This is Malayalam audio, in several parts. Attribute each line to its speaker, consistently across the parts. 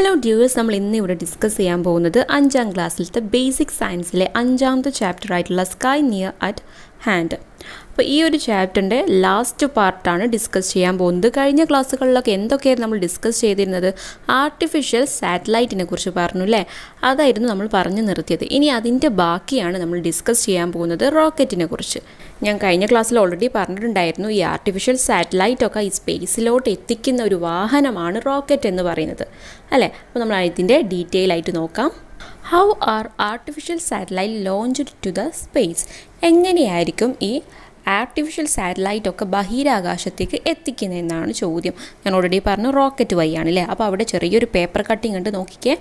Speaker 1: ഹലോ ഡ്യൂവേഴ്സ് നമ്മൾ ഇന്ന് ഇവിടെ ഡിസ്കസ് ചെയ്യാൻ പോകുന്നത് അഞ്ചാം ക്ലാസ്സിലത്തെ ബേസിക് സയൻസിലെ അഞ്ചാമത്തെ ചാപ്റ്റർ ആയിട്ടുള്ള സ്കൈ നിയർ അറ്റ് ഹാൻഡ് അപ്പോൾ ഈ ഒരു ചാപ്റ്ററിന്റെ ലാസ്റ്റ് പാർട്ടാണ് ഡിസ്കസ് ചെയ്യാൻ പോകുന്നത്. കഴിഞ്ഞ ക്ലാസ്സുകളിലൊക്കെ എന്തൊക്കെയായിരുന്നു നമ്മൾ ഡിസ്കസ് ചെയ്തിരുന്നത്? ആർട്ടിഫിഷ്യൽ സാറ്റലൈറ്റിനെ കുറിച്ച് പറഞ്ഞു അല്ലേ അതായിരുന്നു നമ്മൾ പറഞ്ഞു നിർത്തിയത്. ഇനി അതിന്റെ ബാക്കിയാണ് നമ്മൾ ഡിസ്കസ് ചെയ്യാൻ പോകുന്നത് റോക്കറ്റിനെ കുറിച്ച്. ഞാൻ കഴിഞ്ഞ ക്ലാസ്സിൽ ഓൾറെഡി പറഞ്ഞിട്ടുണ്ടായിരുന്നു ഈ ആർട്ടിഫിഷ്യൽ സാറ്റലൈറ്റ് ഒക്കെ ഈ സ്പേസിലോട്ട് എത്തിക്കുന്ന ഒരു വാഹനമാണ് റോക്കറ്റ് എന്ന് പറയുന്നത്. അല്ലേ? അപ്പോൾ നമ്മൾ ഇതിന്റെ ഡീറ്റെയിൽ ആയിട്ട് നോക്കാം. How are artificial satellite launch to the space എങ്ങനെയായിരിക്കും ഈ ആർട്ടിഫിഷ്യൽ സാറ്റലൈറ്റ് ഒക്കെ ബഹിരാകാശത്തേക്ക് എത്തിക്കുന്നതെന്നാണ് ചോദ്യം. ഞാൻ ഓൾറെഡി പറഞ്ഞു റോക്കറ്റ് വഴിയാണ് അല്ലേ? അപ്പോൾ അവിടെ ചെറിയൊരു പേപ്പർ കട്ടിങ് ഉണ്ട് നോക്കിക്കേ.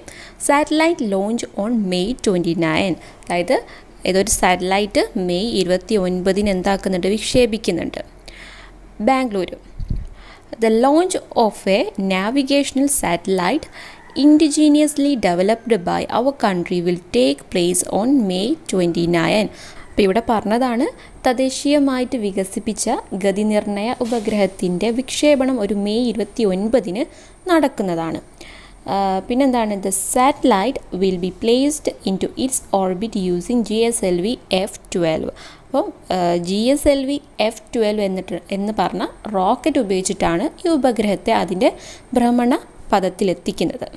Speaker 1: Satellite launch on May twenty nine അതായത് ഏതൊരു സാറ്റലൈറ്റ് മെയ് ഇരുപത്തി ഒൻപതിന് എന്താക്കുന്നുണ്ട്? വിക്ഷേപിക്കുന്നുണ്ട്. Bengaluru. The launch of a navigational satellite indigenously developed by our country will take place on May twenty nine അപ്പോൾ ഇവിടെ പറഞ്ഞതാണ് തദ്ദേശീയമായിട്ട് വികസിപ്പിച്ച ഗതിനിർണയ ഉപഗ്രഹത്തിന്റെ വിക്ഷേപണം ഒരു മെയ് ഇരുപത്തി ഒൻപതിന് നടക്കുന്നതാണ്. പിന്നെന്താണ്? The satellite will be placed into its orbit using G S L V F twelve അപ്പം G S L V F twelve എന്നിട്ട് എന്ന് പറഞ്ഞ റോക്കറ്റ് ഉപയോഗിച്ചിട്ടാണ് ഈ ഉപഗ്രഹത്തെ അതിന്റെ ഭ്രമണ പദത്തിലെത്തിക്കുന്നത്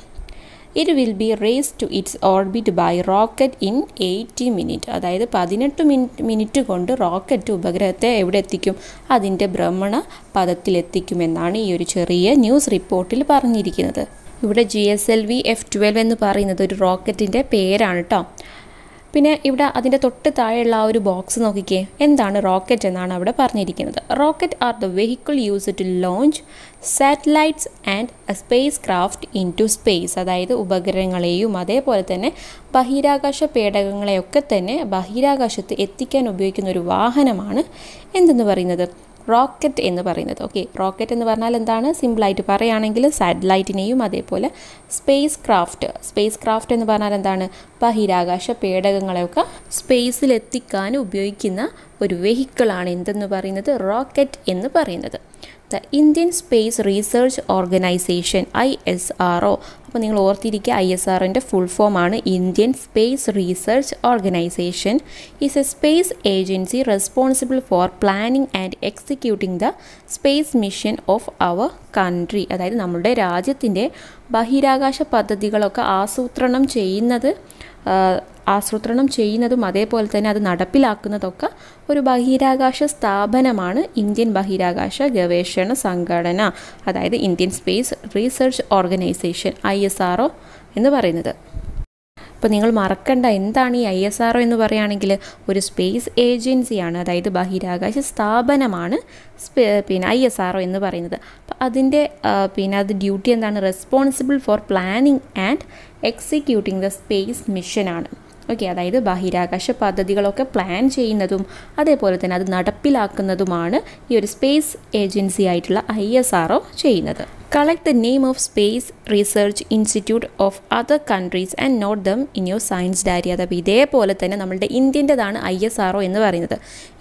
Speaker 1: it will be race to its orbit by rocket in eighty minute അതായത് പതിനെട്ട് മിനിറ്റ് മിനിറ്റ് കൊണ്ട് റോക്കറ്റ് ഉപഗ്രഹത്തെ എവിടെ എത്തിക്കും? അതിന്റെ ഭ്രമണ പദത്തിലെത്തിക്കുമെന്നാണ് ഈ ഒരു ചെറിയ ന്യൂസ് റിപ്പോർട്ടിൽ പറഞ്ഞിരിക്കുന്നത്. ഇവിടെ G S L V F twelve എന്ന് പറയുന്നത് ഒരു റോക്കറ്റിന്റെ പേരാണ് കേട്ടോ പിന്നെ ഇവിടെ അതിന്റെ തൊട്ട് താഴെയുള്ള ആ ഒരു ബോക്സ് നോക്കിക്കേ. എന്താണ് റോക്കറ്റ് എന്നാണ് അവിടെ പറഞ്ഞിരിക്കുന്നത്. Rocket are the vehicle use to launch satellites and spacecraft into space അതായത് ഉപഗ്രഹങ്ങളെയും അതേപോലെ തന്നെ ബഹിരാകാശ പേടകങ്ങളെയൊക്കെ തന്നെ ബഹിരാകാശത്ത് എത്തിക്കാൻ ഉപയോഗിക്കുന്ന ഒരു വാഹനമാണ് എന്തെന്ന് പറയുന്നത്? റോക്കറ്റ് എന്ന് പറയുന്നത്. ഓക്കെ റോക്കറ്റ് എന്ന് പറഞ്ഞാൽ എന്താണ്? സിമ്പിളായിട്ട് പറയുകയാണെങ്കിൽ സാറ്റലൈറ്റിനെയും അതേപോലെ സ്പേസ് ക്രാഫ്റ്റ് സ്പേസ് ക്രാഫ്റ്റ് എന്ന് പറഞ്ഞാൽ എന്താണ്? ബഹിരാകാശ പേടകങ്ങളെയൊക്കെ സ്പേസിൽ എത്തിക്കാൻ ഉപയോഗിക്കുന്ന ഒരു വെഹിക്കിളാണ് എന്തെന്ന് പറയുന്നത്? റോക്കറ്റ് എന്ന് പറയുന്നത്. The Indian Space Research Organisation I S R O. അപ്പോൾ നിങ്ങൾ ഓർത്തിരിക്കുക ഐ എസ് ആറിന്റെ ഫുൾ ഫോം ആണ് Indian Space Research Organisation. Is a space agency responsible for planning and executing the space mission of our country അതായത് നമ്മുടെ രാജ്യത്തിന്റെ ബഹിരാകാശ പദ്ധതികളൊക്കെ ആസൂത്രണം ചെയ്യുന്നത് ആസൂത്രണം ചെയ്യുന്നതും അതേപോലെ തന്നെ അത് നടപ്പിലാക്കുന്നതൊക്കെ ഒരു ബഹിരാകാശ സ്ഥാപനമാണ് ഇന്ത്യൻ ബഹിരാകാശ ഗവേഷണ സംഘടന അതായത് Indian Space Research Organisation I S R എന്ന് പറയുന്നത്. അപ്പോൾ നിങ്ങൾ മറക്കണ്ട എന്താണ് ഈ ഐ എസ് ആർ എന്ന് പറയുകയാണെങ്കിൽ ഒരു സ്പേസ് ഏജൻസിയാണ് അതായത് ബഹിരാകാശ സ്ഥാപനമാണ് പിന്നെ ഐ എസ് ആർ എന്ന് പറയുന്നത്. അപ്പോൾ അതിന്റെ പിന്നെ അത് ഡ്യൂട്ടി എന്താണ്? Responsible for planning and executing the space മിഷനാണ്. Okay അതായത് ബഹിരാകാശ പദ്ധതികളൊക്കെ പ്ലാൻ ചെയ്യുന്നതും അതേപോലെ തന്നെ അത് നടപ്പിലാക്കുന്നതുമാണ് ഈ ഒരു സ്പേസ് ഏജൻസി ആയിട്ടുള്ള ഐ എസ് ആർ ചെയ്യുന്നത്. Collect the name of space research institute of other countries and note them in your science diary അതപ്പോൾ ഇതേപോലെ തന്നെ നമ്മളുടെ ഇന്ത്യന്റെതാണ് ഐ എസ് ആർ എന്ന് പറയുന്നത്.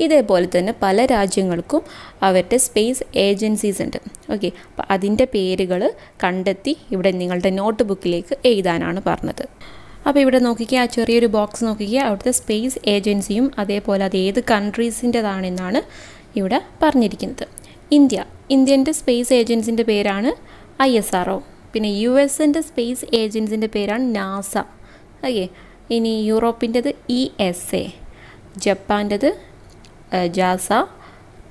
Speaker 1: ഇതേപോലെ തന്നെ പല രാജ്യങ്ങൾക്കും അവരുടെ സ്പേസ് ഏജൻസീസ് ഉണ്ട്. ഓക്കെ അപ്പോൾ അതിന്റെ പേരുകൾ കണ്ടെത്തി ഇവിടെ നിങ്ങളുടെ നോട്ട് ബുക്കിലേക്ക് എഴുതാനാണ് പറഞ്ഞത്. അപ്പോൾ ഇവിടെ നോക്കിക്കുക ആ ചെറിയൊരു ബോക്സ് നോക്കിക്കുക അവിടുത്തെ സ്പേസ് ഏജൻസിയും അതേപോലെ അത് ഏത് കൺട്രീസിന്റെതാണെന്നാണ് ഇവിടെ പറഞ്ഞിരിക്കുന്നത്. ഇന്ത്യ. ഇന്ത്യന്റെ സ്പേസ് ഏജൻസിന്റെ പേരാണ് ഐ എസ് ആർ ഒ. പിന്നെ യു എസിന്റെ സ്പേസ് ഏജൻസിന്റെ പേരാണ് നാസ. ഓക്കെ ഇനി യൂറോപ്പിന്റെത് ഇ എസ് എ ജപ്പാന്റെത് ജാസ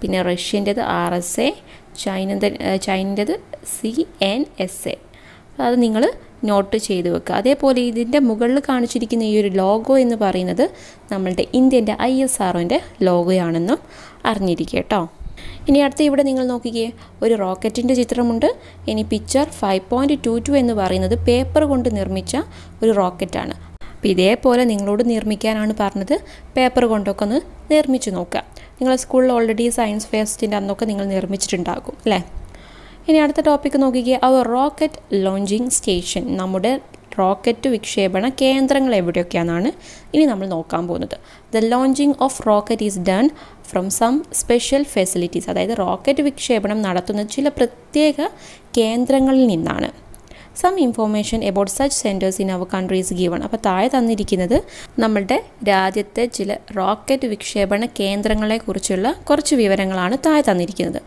Speaker 1: പിന്നെ റഷ്യന്റെത് ആർ എസ് എ ചൈന ചൈനന്റെത് സി എൻ എസ് എ. അത് നിങ്ങൾ നോട്ട് ചെയ്ത് വെക്കുക. അതേപോലെ ഇതിന്റെ മുകളിൽ കാണിച്ചിരിക്കുന്ന ഈ ഒരു ലോഗോ എന്ന് പറയുന്നത് നമ്മളുടെ ഇന്ത്യന്റെ ഐ എസ് ആർഒന്റെ ലോഗോയാണെന്നും അറിഞ്ഞിരിക്കുക കേട്ടോ ഇനി അടുത്ത ഇവിടെ നിങ്ങൾ നോക്കിക്കേ ഒരു റോക്കറ്റിന്റെ ചിത്രമുണ്ട്. ഇനി picture five point two two എന്ന് പറയുന്നത് പേപ്പർ കൊണ്ട് നിർമ്മിച്ച ഒരു റോക്കറ്റാണ്. അപ്പോൾ ഇതേപോലെ നിങ്ങളോട് നിർമ്മിക്കാനാണ് പറഞ്ഞത്. പേപ്പർ കൊണ്ടൊക്കെ ഒന്ന് നിർമ്മിച്ച് നോക്കുക. നിങ്ങളെ സ്കൂളിൽ ഓൾറെഡി സയൻസ് ഫെസ്റ്റിന്റെ അന്നൊക്കെ നിങ്ങൾ നിർമ്മിച്ചിട്ടുണ്ടാകും അല്ലേ? ഇനി അടുത്ത ടോപ്പിക്ക് നോക്കിക്കുക അവർ റോക്കറ്റ് ലോഞ്ചിങ് സ്റ്റേഷൻ നമ്മുടെ റോക്കറ്റ് വിക്ഷേപണ കേന്ദ്രങ്ങൾ എവിടെയൊക്കെയാണെന്നാണ് ഇനി നമ്മൾ നോക്കാൻ പോകുന്നത്. The launching of rocket is done from some special facilities അതായത് റോക്കറ്റ് വിക്ഷേപണം നടത്തുന്ന ചില പ്രത്യേക കേന്ദ്രങ്ങളിൽ നിന്നാണ്. Some information about such centres in our countries given അപ്പോൾ താഴെ തന്നിരിക്കുന്നത് നമ്മളുടെ രാജ്യത്തെ ചില റോക്കറ്റ് വിക്ഷേപണ കേന്ദ്രങ്ങളെക്കുറിച്ചുള്ള കുറച്ച് വിവരങ്ങളാണ് താഴെ തന്നിരിക്കുന്നത്.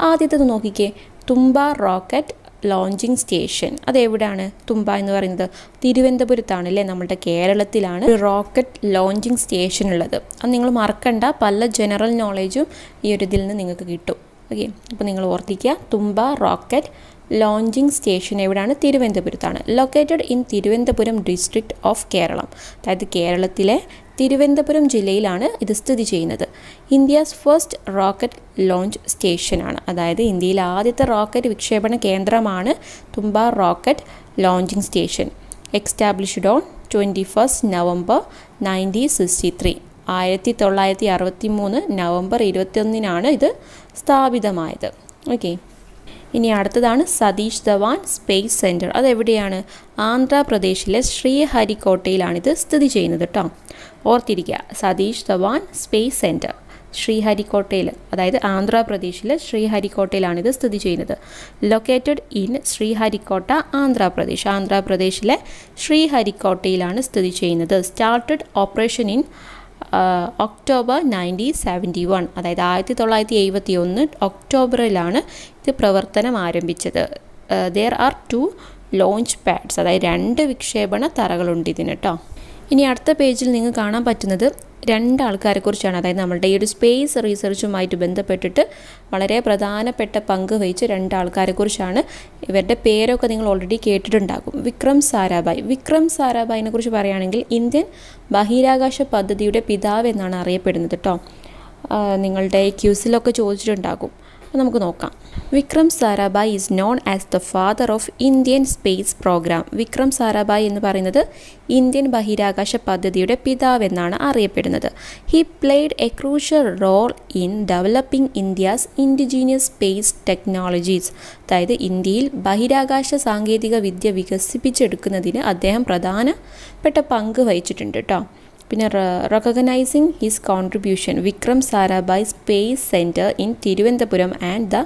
Speaker 1: ആദ്യത്തേത് നോക്കിക്കേ. Thumba rocket launching station. അതെവിടെയാണ് തുമ്പ എന്ന് പറയുന്നത്? തിരുവനന്തപുരത്താണ് അല്ലേ? നമ്മുടെ കേരളത്തിലാണ് റോക്കറ്റ് ലോഞ്ചിങ് സ്റ്റേഷൻ ഉള്ളത്. അത് നിങ്ങൾ മറക്കണ്ട. പല ജനറൽ നോളേജും ഈ ഒരു ഇതിൽ നിന്ന് നിങ്ങൾക്ക് കിട്ടും. ഓക്കെ? അപ്പോൾ നിങ്ങൾ ഓർത്തിക്കുക തുമ്പ റോക്കറ്റ് ലോഞ്ചിങ് സ്റ്റേഷൻ എവിടെയാണ്? തിരുവനന്തപുരത്താണ്. Located in Thiruvananthapuram district of Kerala. അതായത് കേരളത്തിലെ തിരുവനന്തപുരം ജില്ലയിലാണ് ഇത് സ്ഥിതി ചെയ്യുന്നത്. ഇന്ത്യസ് ഫസ്റ്റ് റോക്കറ്റ് ലോഞ്ച് സ്റ്റേഷനാണ്. അതായത് ഇന്ത്യയിലെ ആദ്യത്തെ റോക്കറ്റ് വിക്ഷേപണ കേന്ദ്രമാണ് Thumba rocket launching station. Established on twenty first November nineteen sixty three. ആയിരത്തി തൊള്ളായിരത്തി അറുപത്തി മൂന്ന് നവംബർ ഇരുപത്തിയൊന്നിനാണ് ഇത് സ്ഥാപിതമായത്. ഓക്കെ. ഇനി അടുത്തതാണ് സതീഷ് ധവാൻ സ്പേസ് സെന്റർ അതെവിടെയാണ്? ആന്ധ്രാപ്രദേശിലെ ശ്രീഹരിക്കോട്ടയിലാണിത് സ്ഥിതി ചെയ്യുന്നത് കേട്ടോ ഓർത്തിരിക്കുക. സതീഷ് ധവാൻ സ്പേസ് സെന്റർ ശ്രീഹരിക്കോട്ടയിൽ അതായത് ആന്ധ്രാപ്രദേശിലെ ഇത് സ്ഥിതി ചെയ്യുന്നത്. Located in Sriharikota Andhra Pradesh. ആന്ധ്രാപ്രദേശിലെ ശ്രീഹരിക്കോട്ടയിലാണ് സ്ഥിതി ചെയ്യുന്നത്. Started operation in October nineteen seventy one അതായത് ആയിരത്തി തൊള്ളായിരത്തി എഴുപത്തി ഒന്ന് ഒക്ടോബറിലാണ് ഇത് പ്രവർത്തനം ആരംഭിച്ചത്. There are two launch pads അതായത് രണ്ട് വിക്ഷേപണ തറകളുണ്ട് ഇതിന് കേട്ടോ ഇനി അടുത്ത പേജിൽ നിങ്ങൾക്ക് കാണാൻ പറ്റുന്നത് രണ്ട് ആൾക്കാരെ കുറിച്ചാണ്. അതായത് നമ്മളുടെ ഈ ഒരു സ്പേസ് റിസർച്ചുമായിട്ട് ബന്ധപ്പെട്ടിട്ട് വളരെ പ്രധാനപ്പെട്ട പങ്ക് വഹിച്ച രണ്ട് ആൾക്കാരെ കുറിച്ചാണ്. ഇവരുടെ പേരൊക്കെ നിങ്ങൾ ഓൾറെഡി കേട്ടിട്ടുണ്ടാകും. വിക്രം സാരാഭായ്. വിക്രം സാരാഭായിനെ കുറിച്ച് പറയുകയാണെങ്കിൽ ഇന്ത്യൻ ബഹിരാകാശ പദ്ധതിയുടെ പിതാവ് എന്നാണ് അറിയപ്പെടുന്നത് കേട്ടോ നിങ്ങളുടെ ക്യൂസിലൊക്കെ ചോദിച്ചിട്ടുണ്ടാകും. അപ്പോൾ നമുക്ക് നോക്കാം. Vikram Sarabhai is known as the father of Indian space programme Vikram Sarabhai എന്ന് പറയുന്നത് ഇന്ത്യൻ ബഹിരാകാശ പദ്ധതിയുടെ പിതാവെന്നാണ് അറിയപ്പെടുന്നത്. He played a crucial role in developing India's indigenous space technologies അതായത് ഇന്ത്യയിൽ ബഹിരാകാശ സാങ്കേതിക വിദ്യ വികസിപ്പിച്ചെടുക്കുന്നതിന് അദ്ദേഹം പ്രധാനപ്പെട്ട പങ്ക് വഹിച്ചിട്ടുണ്ട് കേട്ടോ പിന്നെ recognising his contribution Vikram Sarabhai space centre in Thiruvananthapuram and the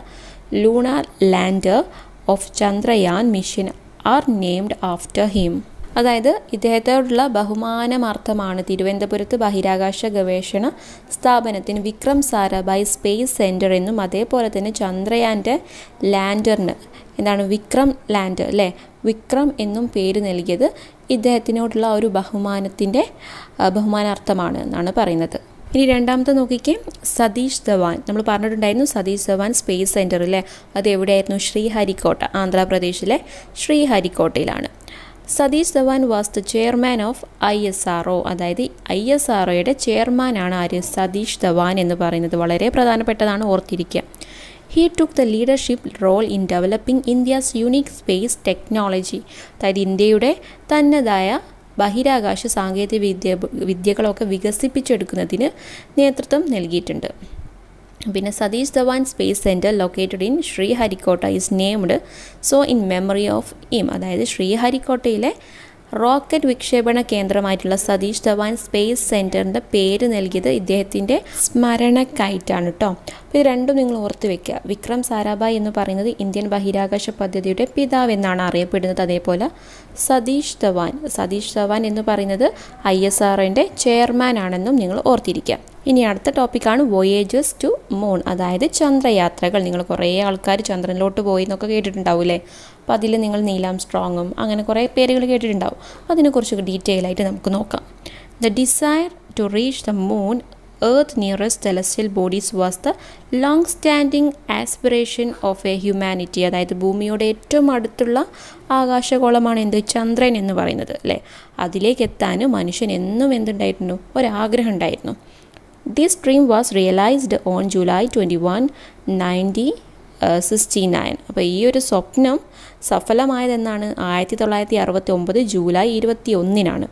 Speaker 1: lunar lander of Chandrayaan mission are named after him അതായത് ഇദ്ദേഹത്തോടുള്ള ബഹുമാനമാർത്ഥമാണ് തിരുവനന്തപുരത്ത് ബഹിരാകാശ ഗവേഷണ സ്ഥാപനത്തിന് വിക്രം സാരാഭായ് സ്പേസ് സെന്റർ എന്നും അതേപോലെ തന്നെ ചന്ദ്രയാന്റെ ലാൻഡറിന് എന്താണ് വിക്രം ലാൻഡർ അല്ലേ? വിക്രം എന്നും പേര് നൽകിയത് ഇദ്ദേഹത്തിനോടുള്ള ഒരു ബഹുമാനത്തിന്റെ ബഹുമാനാർത്ഥമാണ് എന്നാണ് പറയുന്നത്. ഇനി രണ്ടാമത്തെ നോക്കിക്കേ സതീഷ് ധവാൻ. നമ്മൾ പറഞ്ഞിട്ടുണ്ടായിരുന്നു സതീഷ് ധവാൻ സ്പേസ് സെന്റർ അല്ലേ? അത് എവിടെയായിരുന്നു ശ്രീഹരിക്കോട്ട ആന്ധ്രാപ്രദേശിലെ ശ്രീഹരിക്കോട്ടയിലാണ്. Satish Dhawan was the chairman of I S R O അതായത് ഐ എസ് ആർ ഒയുടെ ചെയർമാനാണ് ആര്? സതീഷ് ധവാൻ എന്ന് പറയുന്നത്. വളരെ പ്രധാനപ്പെട്ടതാണ് ഓർത്തിരിക്കുക he took the leadership role in developing India's unique space technology അതായത് ഇന്ത്യയുടെ തന്നതായ ബഹിരാകാശ സാങ്കേതിക വിദ്യ വിദ്യകളൊക്കെ വികസിപ്പിച്ചെടുക്കുന്നതിന് നേതൃത്വം നൽകിയിട്ടുണ്ട്. പിന്നെ Satish Dhawan space centre located in Sriharikota is named so in memory of him അതായത് ശ്രീഹരിക്കോട്ടയിലെ റോക്കറ്റ് വിക്ഷേപണ കേന്ദ്രമായിട്ടുള്ള സതീഷ് ധവാൻ സ്പേസ് സെന്ററിന്റെ പേര് നൽകിയത് ഇദ്ദേഹത്തിന്റെ സ്മരണക്കായിട്ടാണ് കേട്ടോ അപ്പോൾ ഇത് രണ്ടും നിങ്ങൾ ഓർത്ത് വെക്കുക. വിക്രം സാരാഭായ് എന്ന് പറയുന്നത് ഇന്ത്യൻ ബഹിരാകാശ പദ്ധതിയുടെ പിതാവ് എന്നാണ് അറിയപ്പെടുന്നത്. അതേപോലെ സതീഷ് ധവാൻ. സതീഷ് ധവാൻ എന്ന് പറയുന്നത് ഐ എസ് ആർ ചെയർമാൻ ആണെന്നും നിങ്ങൾ ഓർത്തിരിക്കുക. ഇനി അടുത്ത ടോപ്പിക്കാണ് വോയേജസ് ടു മൂൺ അതായത് ചന്ദ്രയാത്രകൾ. നിങ്ങൾ കുറേ ആൾക്കാർ ചന്ദ്രനിലോട്ട് പോയി എന്നൊക്കെ കേട്ടിട്ടുണ്ടാവില്ലേ അപ്പോൾ അതിൽ നിങ്ങൾ നീലാം സ്ട്രോങ്ങും അങ്ങനെ കുറേ പേരുകൾ കേട്ടിട്ടുണ്ടാവും. അതിനെക്കുറിച്ച് ഡീറ്റെയിൽ ആയിട്ട് നമുക്ക് നോക്കാം. The desire to reach the moon earth nearest celestial bodies was the long standing aspiration of a humanity അതായത് ഭൂമിയോട് ഏറ്റവും അടുത്തുള്ള ആകാശഗോളമാണ് എന്ത്? ചന്ദ്രൻ എന്ന് പറയുന്നത് അല്ലേ അതിലേക്ക് എത്താനും മനുഷ്യൻ എന്നും എന്തുണ്ടായിരുന്നു? ഒരാഗ്രഹം ഉണ്ടായിരുന്നു. Was realised on July twenty one ninety sixty nine അപ്പോൾ ഈ ഒരു സ്വപ്നം സഫലമായതെന്നാണ് ആയിരത്തി തൊള്ളായിരത്തി അറുപത്തി ഒമ്പത് ജൂലൈ ഇരുപത്തി ഒന്നിനാണ്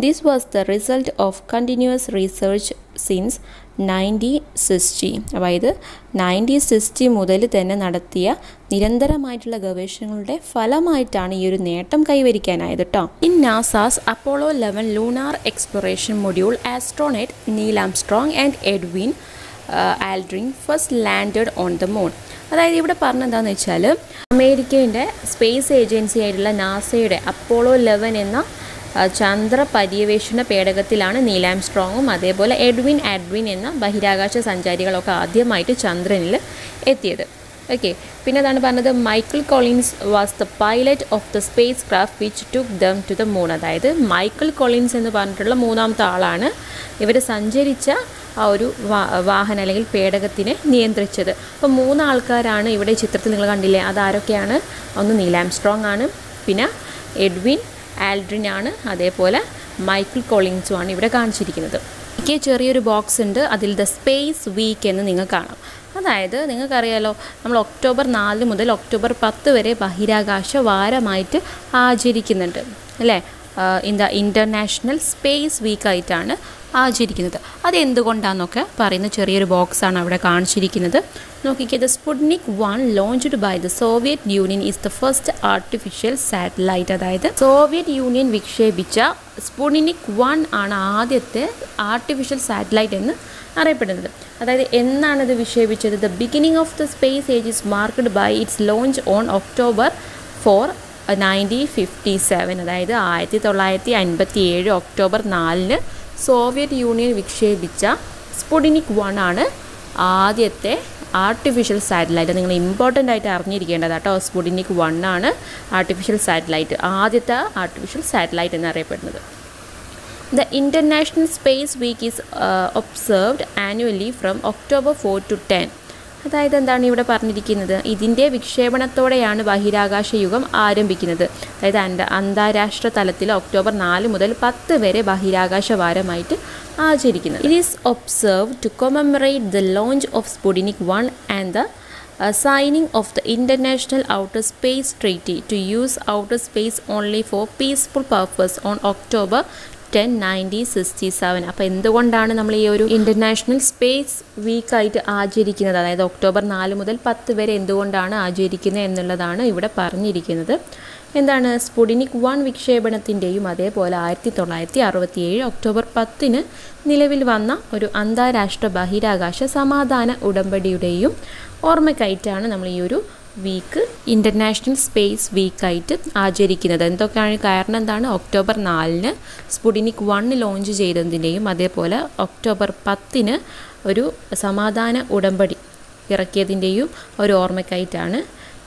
Speaker 1: this was the result of continuous research since nineteen sixty അതായത് നയന്റി സിസ്റ്റി മുതൽ തന്നെ നടത്തിയ നിരന്തരമായിട്ടുള്ള ഗവേഷണങ്ങളുടെ ഫലമായിട്ടാണ് ഈ ഒരു നേട്ടം കൈവരിക്കാനായത് കേട്ടോ in NASA's Apollo eleven lunar exploration module astronaut Neil Armstrong and Edwin Aldrin first landed on the moon. അതായത് ഇവിടെ പറഞ്ഞെന്താണെന്ന് വെച്ചാൽ അമേരിക്കേന്റെ സ്പേസ് ഏജൻസി ആയിട്ടുള്ള നാസയുടെ അപ്പോളോ ലെവൻ എന്ന ചന്ദ്ര പര്യവേഷണ പേടകത്തിലാണ് നീലാം സ്ട്രോങ്ങും അതേപോലെ എഡ്വിൻ ആഡ്വിൻ എന്ന ബഹിരാകാശ സഞ്ചാരികളൊക്കെ ആദ്യമായിട്ട് ചന്ദ്രനിൽ എത്തിയത്. ഓക്കെ പിന്നെ അതാണ് പറഞ്ഞത് Michael Collins was the pilot of the spacecraft which took them to the moon. അതായത് മൈക്കിൾ കോളിൻസ് എന്ന് പറഞ്ഞിട്ടുള്ള മൂന്നാമത്തെ ആളാണ് ഇവർ സഞ്ചരിച്ച ആ ഒരു വാഹനം അല്ലെങ്കിൽ പേടകത്തിനെ നിയന്ത്രിച്ചത്. അപ്പോൾ മൂന്ന് ആൾക്കാരാണ് ഇവിടെ ചിത്രത്തിൽ നിങ്ങൾ കണ്ടില്ലേ? അതാരൊക്കെയാണ്? ഒന്ന് നീലാം സ്ട്രോങ് ആണ് പിന്നെ എഡ്വിൻ ആൽഡ്രിൻ ആണ് അതേപോലെ മൈക്കിൾ കോളിങ്സും ആണ് ഇവിടെ കാണിച്ചിരിക്കുന്നത്. എനിക്ക് ചെറിയൊരു ബോക്സ് ഉണ്ട് അതിൽ ദ സ്പേസ് വീക്ക് എന്ന് നിങ്ങൾ കാണാം. അതായത് നിങ്ങൾക്കറിയാലോ നമ്മൾ ഒക്ടോബർ നാല് മുതൽ ഒക്ടോബർ പത്ത് വരെ ബഹിരാകാശ വാരമായിട്ട് ആചരിക്കുന്നുണ്ട് അല്ലേ? ഇൻ ദ ഇന്റർനാഷണൽ സ്പേസ് വീക്കായിട്ടാണ് ആചരിക്കുന്നത്. അതെന്തുകൊണ്ടാണെന്നൊക്കെ പറയുന്ന ചെറിയൊരു ബോക്സാണ് അവിടെ കാണിച്ചിരിക്കുന്നത്. നോക്കിക്കേ the Sputnik one launched by the Soviet Union is the first artificial satellite അതായത് സോവിയറ്റ് യൂണിയൻ വിക്ഷേപിച്ച സ്പുട്നിക് വൺ ആണ് ആദ്യത്തെ ആർട്ടിഫിഷ്യൽ സാറ്റലൈറ്റ് എന്ന് അറിയപ്പെടുന്നത്. അതായത് എന്നാണ് ഇത് വിക്ഷേപിച്ചത്? The beginning of the space age is marked by its launch on October four nineteen fifty seven അതായത് ആയിരത്തി തൊള്ളായിരത്തി അൻപത്തി ഏഴ് ഒക്ടോബർ നാലിന് സോവിയറ്റ് യൂണിയൻ വിക്ഷേപിച്ച സ്പുഡിനിക് വൺ ആണ് ആദ്യത്തെ ആർട്ടിഫിഷ്യൽ സാറ്റലൈറ്റ് നിങ്ങൾ ഇമ്പോർട്ടന്റ് ആയിട്ട് അറിഞ്ഞിരിക്കേണ്ടത് കേട്ടോ സ്പുഡിനിക് വൺ ആണ് ആർട്ടിഫിഷ്യൽ സാറ്റലൈറ്റ് ആദ്യത്തെ ആർട്ടിഫിഷ്യൽ സാറ്റലൈറ്റ് എന്നറിയപ്പെടുന്നത് International Space Week is uh, observed annually from October 4 to 10. അതായത് എന്താണ് ഇവിടെ പറഞ്ഞിരിക്കുന്നത്? ഇതിന്റെ വിക്ഷേപണത്തോടെയാണ് ബഹിരാകാശ യുഗം ആരംഭിക്കുന്നത്. അതായത് അന്ത അന്താരാഷ്ട്ര തലത്തിൽ ഒക്ടോബർ നാല് മുതൽ പത്ത് വരെ ബഹിരാകാശ വാരമായിട്ട് ആചരിക്കുന്നത് it is observe to commemorate the launch of Sputnik one and the signing of the international outer space treaty to use outer space only for peaceful purpose on October ten nineteen sixty seven അപ്പോൾ എന്തുകൊണ്ടാണ് നമ്മൾ ഈ ഒരു ഇന്റർനാഷണൽ സ്പേസ് വീക്കായിട്ട് ആചരിക്കുന്നത്? അതായത് ഒക്ടോബർ നാല് മുതൽ പത്ത് വരെ എന്തുകൊണ്ടാണ് ആചരിക്കുന്നത് എന്നുള്ളതാണ് ഇവിടെ പറഞ്ഞിരിക്കുന്നത്. എന്താണ്? സ്പുഡിനിക് വൺ വിക്ഷേപണത്തിന്റെയും അതേപോലെ ആയിരത്തി തൊള്ളായിരത്തി അറുപത്തിയേഴ് ഒക്ടോബർ പത്തിന് നിലവിൽ വന്ന ഒരു അന്താരാഷ്ട്ര ബഹിരാകാശ സമാധാന ഉടമ്പടിയുടെയും ഓർമ്മയ്ക്കായിട്ടാണ് നമ്മൾ ഈ ഒരു വീക്ക് ഇന്റർനാഷണൽ സ്പേസ് വീക്കായിട്ട് ആചരിക്കുന്നത്. എന്തൊക്കെയാണ് കാരണം എന്താണ്? ഒക്ടോബർ നാലിന് സ്പുഡിനിക് വൺ ലോഞ്ച് ചെയ്തതിന്റെയും അതേപോലെ ഒക്ടോബർ പത്തിന് ഒരു സമാധാന ഉടമ്പടി ഇറക്കിയതിന്റെയും ഒരു ഓർമ്മയ്ക്കായിട്ടാണ്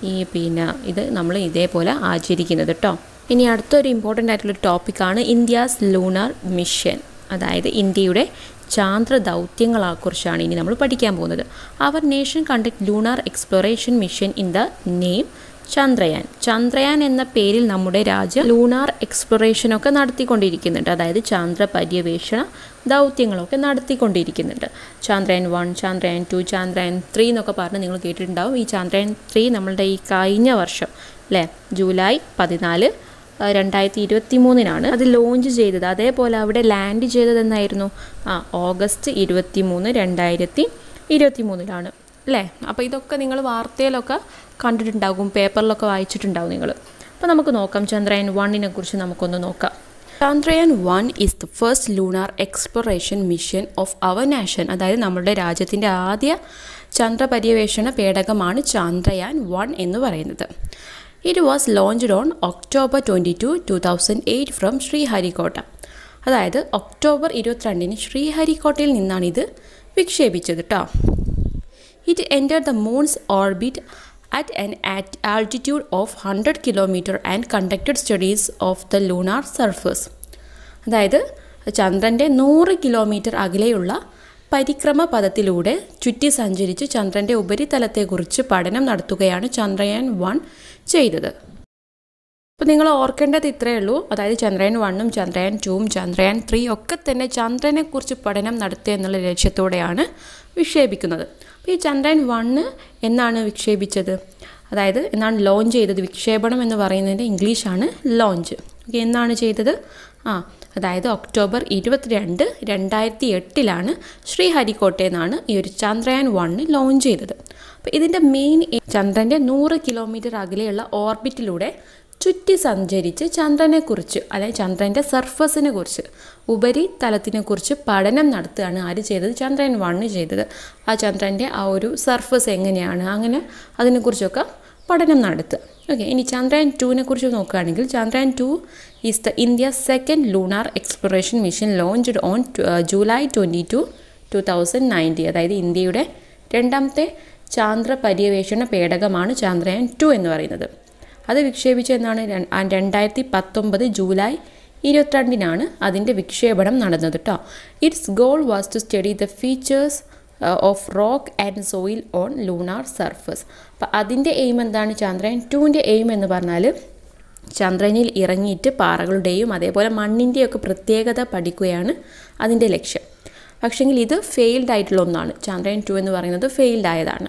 Speaker 1: ഈ പിന്നെ ഇത് നമ്മൾ ഇതേപോലെ ആചരിക്കുന്നത് കേട്ടോ ഇനി അടുത്തൊരു ഇമ്പോർട്ടന്റ് ആയിട്ടുള്ള ടോപ്പിക്കാണ് ഇന്ത്യാസ് ലൂണാർ മിഷൻ അതായത് ഇന്ത്യയുടെ ചാന്ദ്ര ദൗത്യങ്ങളെക്കുറിച്ചാണ് ഇനി നമ്മൾ പഠിക്കാൻ പോകുന്നത്. Our nation conduct lunar exploration mission in the name Chandrayaan. Chandrayaan എന്ന പേരിൽ നമ്മുടെ രാജ്യം ലൂണാർ എക്സ്പ്ലോറേഷനൊക്കെ നടത്തിക്കൊണ്ടിരിക്കുന്നുണ്ട്. അതായത് ചാന്ദ്ര പര്യവേഷണ ദൗത്യങ്ങളൊക്കെ നടത്തിക്കൊണ്ടിരിക്കുന്നുണ്ട്. Chandrayaan one Chandrayaan two Chandrayaan three എന്നൊക്കെ പറഞ്ഞ് നിങ്ങൾ കേട്ടിട്ടുണ്ടാവും. ഈ ചന്ദ്രയാൻ ത്രീ നമ്മളുടെ ഈ കഴിഞ്ഞ വർഷം അല്ലേ ജൂലൈ പതിനാല് രണ്ടായിരത്തി ഇരുപത്തി മൂന്നിനാണ് അത് ലോഞ്ച് ചെയ്തത്. അതേപോലെ അവിടെ ലാൻഡ് ചെയ്തത് എന്നായിരുന്നു? ആ ഓഗസ്റ്റ് ഇരുപത്തി മൂന്ന് രണ്ടായിരത്തി ഇരുപത്തി മൂന്നിലാണ് അല്ലേ? അപ്പോൾ ഇതൊക്കെ നിങ്ങൾ വാർത്തയിലൊക്കെ കണ്ടിട്ടുണ്ടാകും പേപ്പറിലൊക്കെ വായിച്ചിട്ടുണ്ടാകും നിങ്ങൾ. അപ്പോൾ നമുക്ക് നോക്കാം ചന്ദ്രയാൻ വണ്ണിനെ കുറിച്ച് നമുക്കൊന്ന് നോക്കാം. Chandrayaan one is the first lunar exploration mission of our nation അതായത് നമ്മുടെ രാജ്യത്തിന്റെ ആദ്യ ചന്ദ്രപര്യവേഷണ പേടകമാണ് ചന്ദ്രയാൻ വൺ എന്ന് പറയുന്നത്. It was launched on October twenty two two thousand eight from Sriharikota അതായത് ഒക്ടോബർ ഇരുപത്തിരണ്ടിന് ശ്രീഹരിക്കോട്ടയിൽ നിന്നാണ് ഇത് വിക്ഷേപിച്ചത് കേട്ടോ it enter the moon's orbit at an at altitude of 100 kilometre and conducted studies of the lunar surface. അതായത് ചന്ദ്രന്റെ നൂറ് കിലോമീറ്റർ അകലെയുള്ള പരിക്രമ പദത്തിലൂടെ ചുറ്റി സഞ്ചരിച്ച് ചന്ദ്രന്റെ ഉപരിതലത്തെക്കുറിച്ച് പഠനം നടത്തുകയാണ് ചന്ദ്രയാൻ വൺ ചെയ്തത്. അപ്പോൾ നിങ്ങൾ ഓർക്കേണ്ടത് ഇത്രയേ ഉള്ളൂ. അതായത് ചന്ദ്രയാൻ വണ്ണും ചന്ദ്രയാൻ ടൂവും ചന്ദ്രയാൻ ത്രീ ഒക്കെ തന്നെ ചന്ദ്രനെക്കുറിച്ച് പഠനം നടത്തുക എന്നുള്ള ലക്ഷ്യത്തോടെയാണ് വിക്ഷേപിക്കുന്നത്. അപ്പോൾ ഈ ചന്ദ്രയാൻ വണ്ണ് എന്നാണ് വിക്ഷേപിച്ചത്? അതായത് എന്നാണ് ലോഞ്ച് ചെയ്തത്? വിക്ഷേപണം എന്ന് പറയുന്നതിന്റെ ഇംഗ്ലീഷാണ് ലോഞ്ച് ഓക്കെ എന്നാണ് ചെയ്തത്? ആ അതായത് ഒക്ടോബർ ഇരുപത്തിരണ്ട് രണ്ടായിരത്തി എട്ടിലാണ് ശ്രീഹരിക്കോട്ടയിൽ നിന്നാണ് ഈ ഒരു ചന്ദ്രയാൻ വണ്ണ് ലോഞ്ച് ചെയ്തത്. അപ്പോൾ ഇതിന്റെ മെയിൻ ചന്ദ്രന്റെ നൂറ് കിലോമീറ്റർ അകലെയുള്ള ഓർബിറ്റിലൂടെ ചുറ്റി സഞ്ചരിച്ച് ചന്ദ്രനെക്കുറിച്ച് അല്ലെങ്കിൽ ചന്ദ്രന്റെ സർഫസിനെ കുറിച്ച് ഉപരിതലത്തിനെ കുറിച്ച് പഠനം നടത്തുകയാണ് ആര് ചെയ്തത്? ചന്ദ്രൻ വണ്ണ് ചെയ്തത്. ആ ചന്ദ്രന്റെ ആ ഒരു സർഫസ് എങ്ങനെയാണ്? അങ്ങനെ അതിനെക്കുറിച്ചൊക്കെ പഠനം നടത്തുക. ഓക്കെ ഇനി ചന്ദ്രയാൻ ടുവിനെ കുറിച്ച് നോക്കുകയാണെങ്കിൽ Chandrayaan two is the India second lunar exploration mission launched on July two two thousand ninety അതായത് ഇന്ത്യയുടെ രണ്ടാമത്തെ ചാന്ദ്ര പര്യവേഷണ പേടകമാണ് ചാന്ദ്രയാൻ ടു എന്ന് പറയുന്നത്. അത് വിക്ഷേപിച്ചെന്നാണ് രണ്ടായിരത്തി പത്തൊമ്പത് ജൂലൈ ഇരുപത്തിരണ്ടിനാണ് അതിന്റെ വിക്ഷേപണം നടന്നത് കേട്ടോ its goal was to study the features of rock and soil on lunar surface അപ്പം അതിന്റെ എയിം എന്താണ്? ചാന്ദ്രയാൻ ടുവിന്റെ എയിം എന്ന് പറഞ്ഞാൽ ചന്ദ്രനിൽ ഇറങ്ങിയിട്ട് പാറകളുടെയും അതേപോലെ മണ്ണിന്റെയൊക്കെ പ്രത്യേകത പഠിക്കുകയാണ് അതിന്റെ ലക്ഷ്യം. പക്ഷേങ്കിൽ ഇത് ഫെയിൽഡ് ആയിട്ടുള്ള ഒന്നാണ്. ചന്ദ്രയാൻ ടു എന്ന് പറയുന്നത് ഫെയിൽഡ് ആയതാണ്.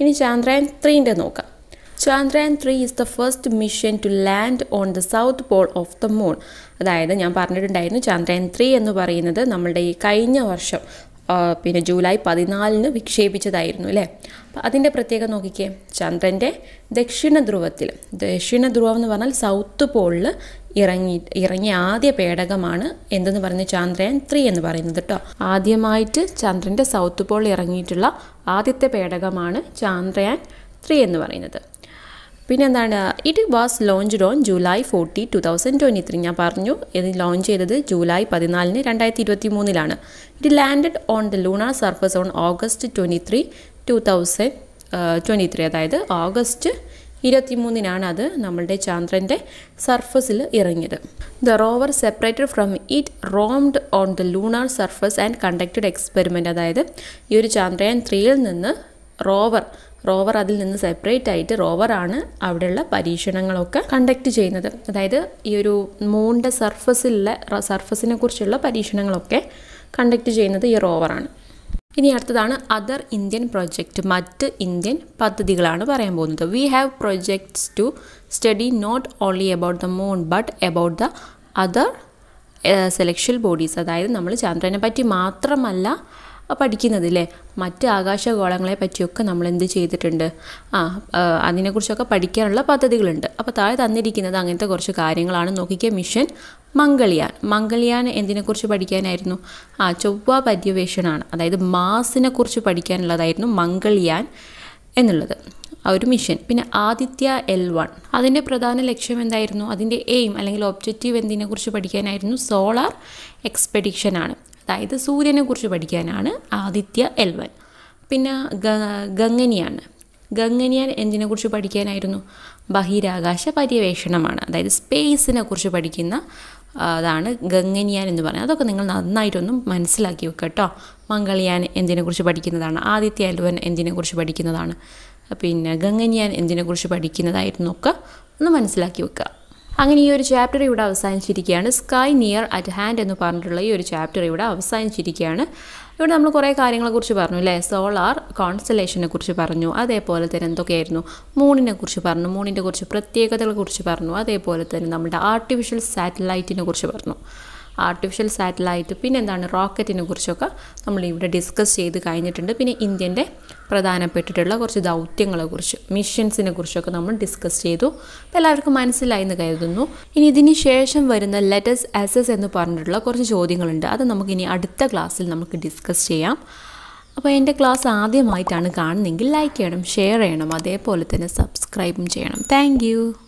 Speaker 1: ഇനി ചന്ദ്രയാൻ ത്രീന്റെ നോക്കാം. Chandrayaan three is the first mission to land on the south pole of the moon അതായത് ഞാൻ പറഞ്ഞിട്ടുണ്ടായിരുന്നു ചന്ദ്രയാൻ ത്രീ എന്ന് പറയുന്നത് നമ്മളുടെ ഈ കഴിഞ്ഞ വർഷം പിന്നെ ജൂലൈ പതിനാലിന് വിക്ഷേപിച്ചതായിരുന്നു അല്ലേ? അപ്പം അതിന്റെ പ്രത്യേകത നോക്കിക്കേ. ചന്ദ്രന്റെ ദക്ഷിണ ധ്രുവത്തിൽ ദക്ഷിണ ധ്രുവം എന്ന് പറഞ്ഞാൽ സൗത്ത് പോളിൽ ഇറങ്ങി ഇറങ്ങിയ ആദ്യ പേടകമാണ് എന്തെന്ന് പറയുന്നത് ചന്ദ്രയാൻ ത്രീ എന്ന് പറയുന്നത് കേട്ടോ. ആദ്യമായിട്ട് ചന്ദ്രന്റെ സൗത്ത് പോളിൽ ഇറങ്ങിയിട്ടുള്ള ആദ്യത്തെ പേടകമാണ് ചന്ദ്രയാൻ ത്രീ എന്ന് പറയുന്നത്. പിന്നെ എന്താണ് it was launched on July fourteen two thousand twenty three ഞാൻ പറഞ്ഞു ഇത് ലോഞ്ച് ചെയ്തത് ജൂലൈ പതിനാലിന് രണ്ടായിരത്തി ഇരുപത്തി മൂന്നിലാണ് it landed on the lunar surface on August twenty three two thousand twenty three അതായത് ഓഗസ്റ്റ് ഇരുപത്തി മൂന്നിനാണ് അത് നമ്മളുടെ ചന്ദ്രന്റെ സർഫസിൽ ഇറങ്ങിയത്. The rover separated from it roamed on the lunar surface and conducted experiment അതായത് ഈ ഒരു ചന്ദ്രയാൻ ത്രീയിൽ നിന്ന് റോവർ റോവർ അതിൽ നിന്ന് സെപ്പറേറ്റ് ആയിട്ട് റോവറാണ് അവിടെയുള്ള പരീക്ഷണങ്ങളൊക്കെ കണ്ടക്ട് ചെയ്യുന്നത്. അതായത് ഈ ഒരു മൂണിന്റെ സർഫസിലെ സർഫസിനെ കുറിച്ചുള്ള പരീക്ഷണങ്ങളൊക്കെ കണ്ടക്ട് ചെയ്യുന്നത് ഈ റോവറാണ് ഇനി അടുത്തതാണ് അതർ ഇന്ത്യൻ പ്രൊജക്റ്റ് മറ്റ് ഇന്ത്യൻ പദ്ധതികളാണ് പറയാൻ പോകുന്നത്. We have projects to study not only about the moon but about the other celestial bodies അതായത് നമ്മൾ ചന്ദ്രനെ പറ്റി മാത്രമല്ല പഠിക്കുന്നത് അല്ലേ മറ്റ് ആകാശഗോളങ്ങളെ പറ്റിയൊക്കെ നമ്മൾ എന്ത് ചെയ്തിട്ടുണ്ട്? ആ അതിനെക്കുറിച്ചൊക്കെ പഠിക്കാനുള്ള പദ്ധതികളുണ്ട്. അപ്പോൾ താഴെ തന്നിരിക്കുന്നത് അങ്ങനത്തെ കുറച്ച് കാര്യങ്ങളാണ്. നോക്കിക്കുക മിഷൻ മംഗളിയാൻ മംഗളിയാൻ എന്തിനെക്കുറിച്ച് പഠിക്കാനായിരുന്നു? ആ ചൊവ്വ പര്യവേഷണമാണ് അതായത് മാസിനെ കുറിച്ച് പഠിക്കാനുള്ളതായിരുന്നു മംഗളിയാൻ എന്നുള്ളത്. ആ ഒരു മിഷൻ. പിന്നെ ആദിത്യ എൽ വൺ. അതിന്റെ പ്രധാന ലക്ഷ്യം എന്തായിരുന്നു? അതിന്റെ എയിം അല്ലെങ്കിൽ ഒബ്ജക്റ്റീവ് എന്തിനെക്കുറിച്ച് പഠിക്കാനായിരുന്നു? സോളാർ എക്സ്പെഡിഷനാണ്. അതായത് സൂര്യനെ കുറിച്ച് പഠിക്കാനാണ് ആദിത്യ എൽവൻ. പിന്നെ ഗംഗനിയാണ്. ഗംഗനിയാൻ എന്തിനെക്കുറിച്ച് പഠിക്കാനായിരുന്നു? ബഹിരാകാശ പര്യവേഷണമാണ്. അതായത് സ്പേസിനെ കുറിച്ച് പഠിക്കുന്ന അതാണ് ഗംഗനിയാൻ എന്ന് പറയുന്നത്. അതൊക്കെ നിങ്ങൾ നന്നായിട്ടൊന്നും മനസ്സിലാക്കി വെക്കുക കേട്ടോ മംഗളിയാൻ എന്തിനെക്കുറിച്ച് പഠിക്കുന്നതാണ്? ആദിത്യ എൽവൻ എന്തിനെക്കുറിച്ച് പഠിക്കുന്നതാണ്? പിന്നെ ഗംഗനിയാൻ എന്തിനെക്കുറിച്ച് പഠിക്കുന്നതായിരുന്നു ഒക്കെ ഒന്ന് മനസ്സിലാക്കി വെക്കുക അങ്ങനെ ഈ ഒരു ചാപ്റ്റർ ഇവിടെ അവസാനിച്ചിരിക്കുകയാണ്. സ്കൈ നിയർ അറ്റ് ഹാൻഡ് എന്ന് പറഞ്ഞിട്ടുള്ള ഈ ഒരു ചാപ്റ്റർ ഇവിടെ അവസാനിച്ചിരിക്കുകയാണ്. ഇവിടെ നമ്മൾ കുറേ കാര്യങ്ങളെക്കുറിച്ച് പറഞ്ഞു അല്ലേ? സോളാർ കോൺസ്റ്റലേഷനെ കുറിച്ച് പറഞ്ഞു അതേപോലെ തന്നെ എന്തൊക്കെയായിരുന്നു? മൂണിനെ കുറിച്ച് പറഞ്ഞു മൂണിന്റെ കുറിച്ച് പ്രത്യേകതകളെ കുറിച്ച് പറഞ്ഞു അതേപോലെ തന്നെ നമ്മുടെ ആർട്ടിഫിഷ്യൽ സാറ്റലൈറ്റിനെ കുറിച്ച് പറഞ്ഞു. ആർട്ടിഫിഷ്യൽ സാറ്റലൈറ്റ് പിന്നെ എന്താണ് റോക്കറ്റിനെ കുറിച്ചൊക്കെ നമ്മൾ ഇവിടെ ഡിസ്കസ് ചെയ്ത് കഴിഞ്ഞിട്ടുണ്ട്. പിന്നെ ഇന്ത്യന്റെ പ്രധാനപ്പെട്ടിട്ടുള്ള കുറച്ച് ദൗത്യങ്ങളെ ദൗത്യങ്ങളെക്കുറിച്ച് മിഷൻസിനെ കുറിച്ചൊക്കെ നമ്മൾ ഡിസ്കസ് ചെയ്തു. അപ്പോൾ എല്ലാവർക്കും മനസ്സിലായി എന്ന് കരുതുന്നു. ഇനി ഇതിന് ശേഷം വരുന്ന ലെറ്റസ് എസ് എന്ന് പറഞ്ഞിട്ടുള്ള കുറച്ച് ചോദ്യങ്ങളുണ്ട്. അത് നമുക്കിനി അടുത്ത ക്ലാസ്സിൽ നമുക്ക് ഡിസ്കസ് ചെയ്യാം. അപ്പോൾ എന്റെ ക്ലാസ് ആദ്യമായിട്ടാണ് കാണുന്നതെങ്കിൽ ലൈക്ക് ചെയ്യണം ഷെയർ ചെയ്യണം അതേപോലെ തന്നെ സബ്സ്ക്രൈബും ചെയ്യണം. താങ്ക്